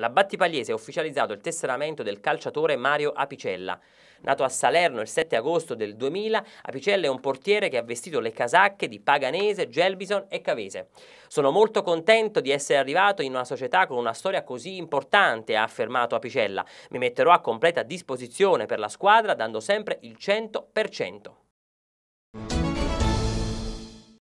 La Battipagliese ha ufficializzato il tesseramento del calciatore Mario Apicella. Nato a Salerno il 7 agosto del 2000, Apicella è un portiere che ha vestito le casacche di Paganese, Gelbison e Cavese. Sono molto contento di essere arrivato in una società con una storia così importante, ha affermato Apicella. Mi metterò a completa disposizione per la squadra dando sempre il 100%.